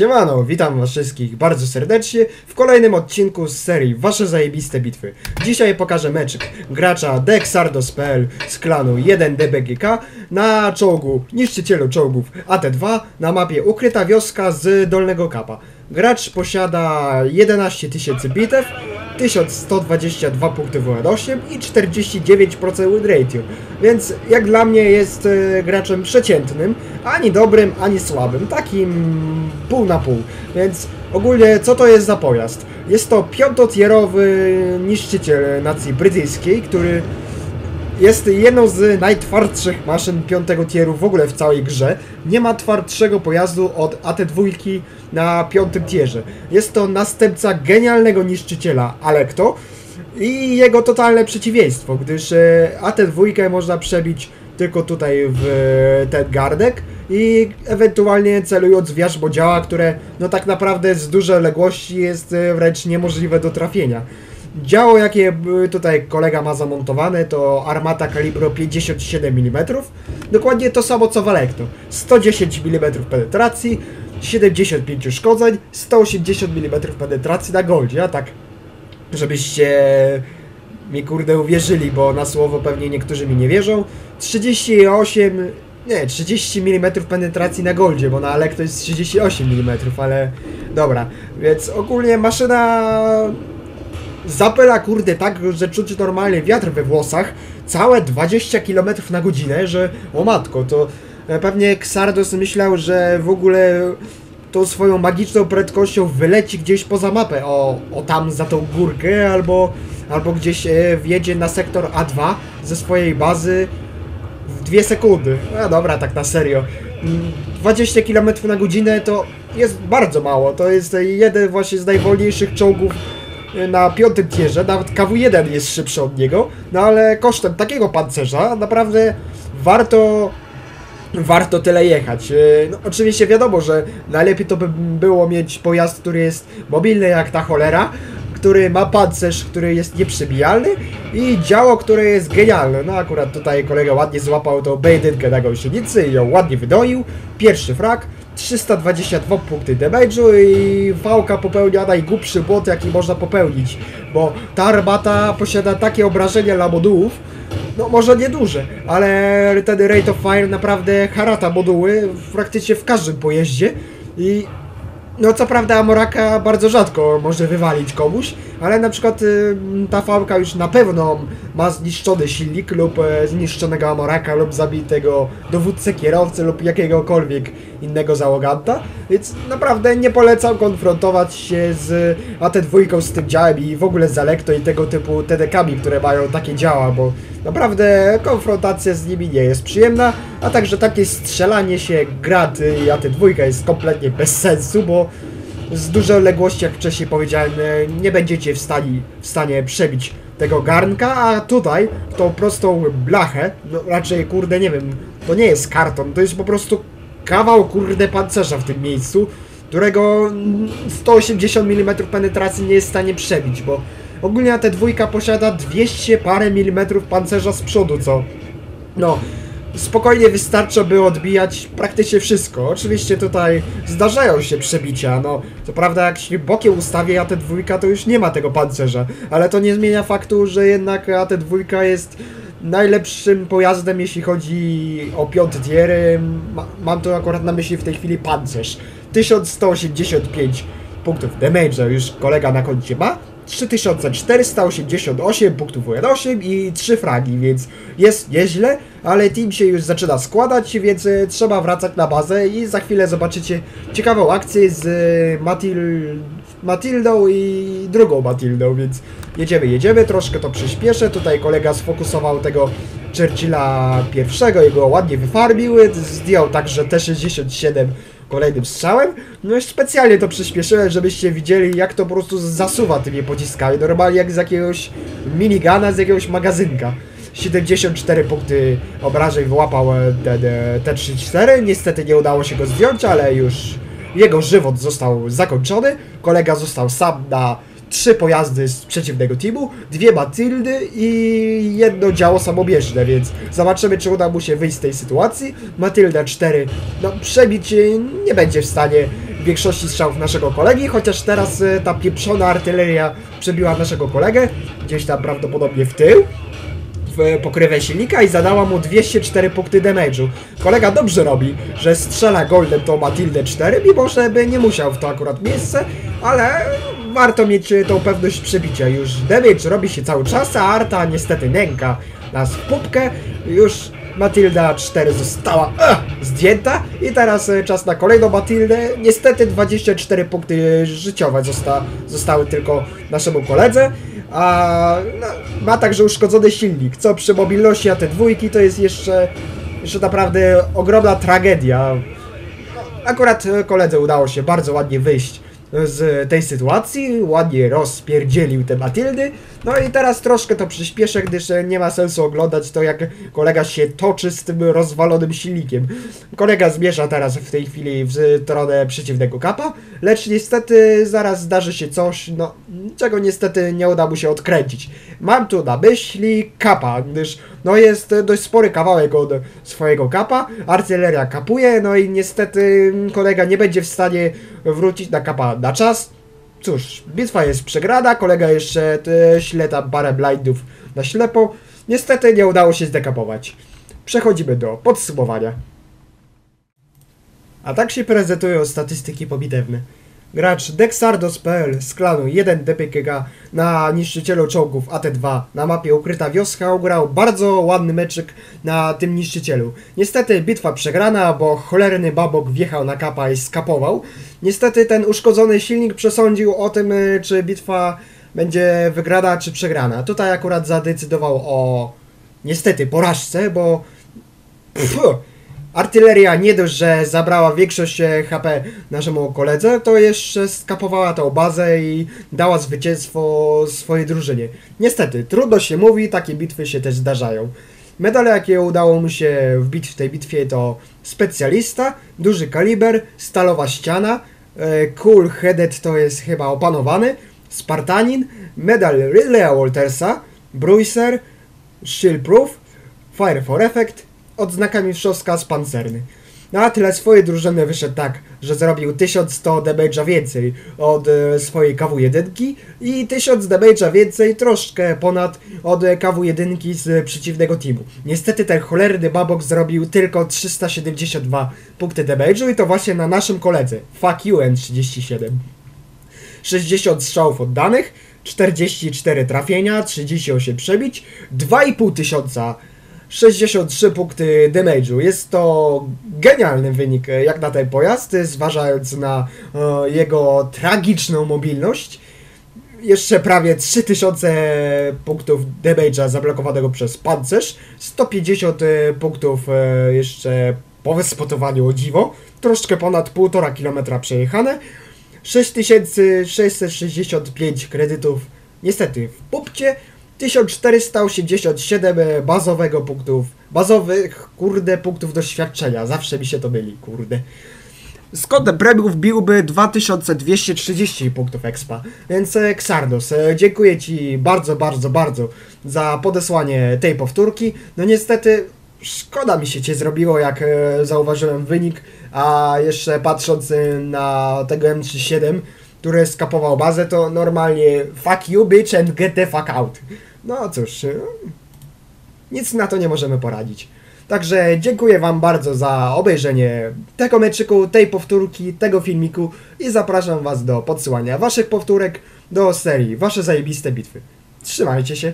Siemano, witam was wszystkich bardzo serdecznie w kolejnym odcinku z serii Wasze zajebiste bitwy. Dzisiaj pokażę meczyk gracza Dexardos.pl z klanu 1DBGK na czołgu, niszczycielu czołgów AT2 na mapie Ukryta Wioska z Dolnego Kapa. Gracz posiada 11 tysięcy bitew, 1122 punkty WN8 i 49% win ratio, więc jak dla mnie jest e, graczem przeciętnym, ani dobrym, ani słabym, takim pół na pół, więc ogólnie co to jest za pojazd? Jest to piątotierowy niszczyciel nacji brytyjskiej, który jest jedną z najtwardszych maszyn piątego tieru w ogóle w całej grze. Nie ma twardszego pojazdu od AT2 na piątym tierze. Jest to następca genialnego niszczyciela Alekto i jego totalne przeciwieństwo, gdyż e, AT2 można przebić tylko tutaj w ten gardek i ewentualnie celując w jarzmodziała, które no tak naprawdę z dużej odległości jest e, wręcz niemożliwe do trafienia. Działo, jakie tutaj kolega ma zamontowane, to armata kalibru 57 mm. Dokładnie to samo co w Alekto. 110 mm penetracji, 75 uszkodzeń, 180 mm penetracji na goldzie, a tak, żebyście mi kurde uwierzyli, bo na słowo pewnie niektórzy mi nie wierzą. 38, nie, 30 mm penetracji na goldzie, bo na Alekto jest 38 mm, ale dobra. Więc ogólnie maszyna zapyla kurde tak, że czuć normalnie wiatr we włosach, całe 20 km na godzinę, że o matko, to e, pewnie Xardos myślał, że w ogóle tą swoją magiczną prędkością wyleci gdzieś poza mapę, o, o tam za tą górkę, albo, albo gdzieś e, wjedzie na sektor A2 ze swojej bazy w dwie sekundy. No dobra, tak na serio. Mm, 20 km na godzinę to jest bardzo mało. To jest jeden właśnie z najwolniejszych czołgów na piątym tierze, nawet KW1 jest szybszy od niego, no ale kosztem takiego pancerza naprawdę warto warto tyle jechać. Yy, No, oczywiście wiadomo, że najlepiej to by było mieć pojazd, który jest mobilny jak ta cholera, który ma pancerz, który jest nieprzebijalny i działo, które jest genialne. No akurat tutaj kolega ładnie złapał tą B1 na gąsienicy i ją ładnie wydoił. Pierwszy frak, 322 punkty damage'u i Vałka popełnia najgłupszy błąd jaki można popełnić, bo ta armata posiada takie obrażenia dla modułów, no może nieduże, ale ten Rate of Fire naprawdę harata moduły praktycznie w każdym pojeździe i no co prawda Amoraka bardzo rzadko może wywalić komuś, ale na przykład y, ta fałka już na pewno ma zniszczony silnik lub e, zniszczonego Amoraka lub zabitego dowódcę kierowcy lub jakiegokolwiek innego załoganta, więc naprawdę nie polecam konfrontować się z AT2 z tym działem i w ogóle z Alekto i tego typu TDK-ami, które mają takie działa, bo naprawdę konfrontacja z nimi nie jest przyjemna, a także takie strzelanie się grad i AT2 jest kompletnie bez sensu, bo z dużej odległości, jak wcześniej powiedziałem, e, nie będziecie w stanie, w stanie przebić tego garnka, a tutaj tą prostą blachę, no raczej kurde nie wiem, to nie jest karton, to jest po prostu kawał kurde pancerza w tym miejscu, którego mm, 180 mm penetracji nie jest w stanie przebić, bo ogólnie ta dwójka posiada 200 parę milimetrów pancerza z przodu, co no spokojnie wystarcza, by odbijać praktycznie wszystko. Oczywiście tutaj zdarzają się przebicia, no co prawda jak się bokiem ustawię AT2 to już nie ma tego pancerza, ale to nie zmienia faktu, że jednak AT2 jest najlepszym pojazdem jeśli chodzi o piąty tier. Ma, mam tu akurat na myśli w tej chwili pancerz. 1185 punktów damage'a już kolega na koncie ma. 3488 punktów WN8 i 3 fragi, więc jest nieźle, ale team się już zaczyna składać, więc e, trzeba wracać na bazę i za chwilę zobaczycie ciekawą akcję z e, Matil... Matildą i drugą Matildą, więc jedziemy, jedziemy, troszkę to przyspieszę, tutaj kolega sfokusował tego Churchilla pierwszego, jego ładnie wyfarbił, zdjął także T67 kolejnym strzałem. No i specjalnie to przyspieszyłem, żebyście widzieli jak to po prostu zasuwa tymi pociskami. Normalnie jak z jakiegoś minigana, z jakiegoś magazynka. 74 punkty obrażeń wyłapał e, ten e, T34. Niestety nie udało się go zdjąć, ale już jego żywot został zakończony. Kolega został sam na trzy pojazdy z przeciwnego teamu, dwie Matildy i jedno działo samobieżne, więc zobaczymy, czy uda mu się wyjść z tej sytuacji. Matylda 4, no przebić nie będzie w stanie większości strzałów naszego kolegi, chociaż teraz e, ta pieprzona artyleria przebiła naszego kolegę, gdzieś tam prawdopodobnie w tył w pokrywę silnika i zadała mu 204 punkty damage'u. Kolega dobrze robi, że strzela Golden tą Matildę 4, mimo że by nie musiał w to akurat miejsce, ale warto mieć e, tą pewność przebicia. Już damage robi się cały czas, a Arta niestety nęka nas w pupkę. Już Matilda 4 została eh, zdjęta i teraz e, czas na kolejną Matildę. Niestety 24 punkty życiowe zosta zostały tylko naszemu koledze. A no, ma także uszkodzony silnik, co przy mobilności a te dwójki to jest jeszcze, jeszcze naprawdę ogromna tragedia. Akurat e, koledze udało się bardzo ładnie wyjść z tej sytuacji, ładnie rozpierdzielił te Matildy, no i teraz troszkę to przyspieszę, gdyż nie ma sensu oglądać to, jak kolega się toczy z tym rozwalonym silnikiem. Kolega zmierza teraz w tej chwili w stronę przeciwnego kapa, lecz niestety zaraz zdarzy się coś, no, czego niestety nie uda mu się odkręcić. Mam tu na myśli kapa, gdyż no jest dość spory kawałek od swojego kapa, artyleria kapuje, no i niestety kolega nie będzie w stanie wrócić na kapa na czas. Cóż, bitwa jest przegrana, kolega jeszcze te, śle tam parę blindów na ślepo. Niestety nie udało się zdekapować. Przechodzimy do podsumowania. A tak się prezentują statystyki pobitewne. Gracz Dexardos.pl z klanu 1 DPKG na niszczycielu czołgów AT2 na mapie Ukryta Wioska ugrał bardzo ładny meczyk na tym niszczycielu. Niestety bitwa przegrana, bo cholerny babok wjechał na kapa i skapował. Niestety ten uszkodzony silnik przesądził o tym, y, czy bitwa będzie wygrana czy przegrana. Tutaj akurat zadecydował o niestety porażce, bo Pff, artyleria nie dość, że zabrała większość e, HP naszemu koledze, to jeszcze skapowała tą bazę i dała zwycięstwo swojej drużynie. Niestety, trudno się mówi, takie bitwy się też zdarzają. Medale, jakie udało mu się wbić w tej bitwie to specjalista, duży kaliber, stalowa ściana, e, cool headed to jest chyba opanowany, Spartanin, medal Ridleya Waltersa, Bruiser, Shield Proof, Fire for Effect, odznaka mistrzowska z pancerny. Na tyle swojej drużyny wyszedł tak, że zrobił 1100 damage'a więcej od e, swojej KW1 i 1000 damage'a więcej troszkę ponad od e, KW1 z przeciwnego teamu. Niestety ten cholerny babok zrobił tylko 372 punkty damage'u i to właśnie na naszym koledze. Fuck you N37. 60 strzałów oddanych, 44 trafienia, 38 przebić, 2,5 tysiąca 63 punkty damage'u. Jest to genialny wynik e, jak na ten pojazd, zważając na e, jego tragiczną mobilność. Jeszcze prawie 3000 punktów damage'a zablokowanego przez pancerz, 150 e, punktów e, jeszcze po wyspotowaniu o dziwo, troszkę ponad 1,5 km przejechane, 6665 kredytów niestety w pupcie, 1487 bazowego punktów, bazowych, kurde, punktów doświadczenia. Zawsze mi się to myli, kurde. Z kodem wbiłby 2230 punktów expa. Więc e, Xardos, e, dziękuję Ci bardzo, bardzo, bardzo za podesłanie tej powtórki. No niestety szkoda mi się Cię zrobiło, jak e, zauważyłem wynik, a jeszcze patrząc e, na tego M37, który skapował bazę, to normalnie fuck you bitch and get the fuck out. No cóż, e, nic na to nie możemy poradzić. Także dziękuję Wam bardzo za obejrzenie tego meczyku, tej powtórki, tego filmiku i zapraszam Was do podsyłania Waszych powtórek do serii Wasze zajebiste bitwy. Trzymajcie się.